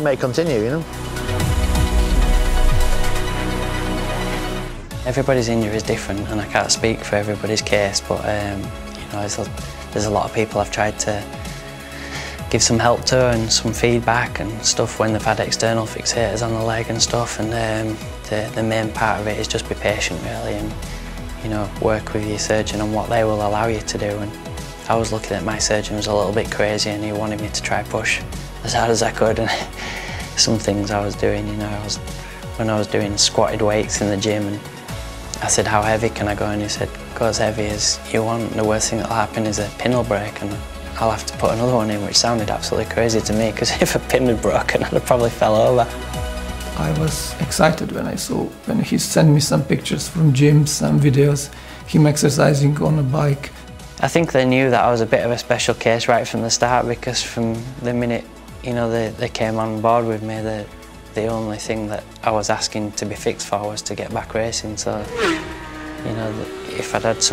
may continue, you know. Everybody's injury is different and I can't speak for everybody's case but um, you know there's a, there's a lot of people I've tried to give some help to and some feedback and stuff when they've had external fixators on the leg and stuff and um, the, the main part of it is just be patient really and you know work with your surgeon on what they will allow you to do and I was lucky that my surgeon was a little bit crazy and he wanted me to try push as hard as I could and some things I was doing you know I was when I was doing squatted weights in the gym and I said, how heavy can I go? And he said, go as heavy as you want. The worst thing that'll happen is a pin will break and I'll have to put another one in, which sounded absolutely crazy to me because if a pin had broken, I'd have probably fell over. I was excited when I saw, when he sent me some pictures from gyms, some videos, him exercising on a bike. I think they knew that I was a bit of a special case right from the start because from the minute, you know, they, they came on board with me, they, the only thing that I was asking to be fixed for was to get back racing. So, you know, if I'd had some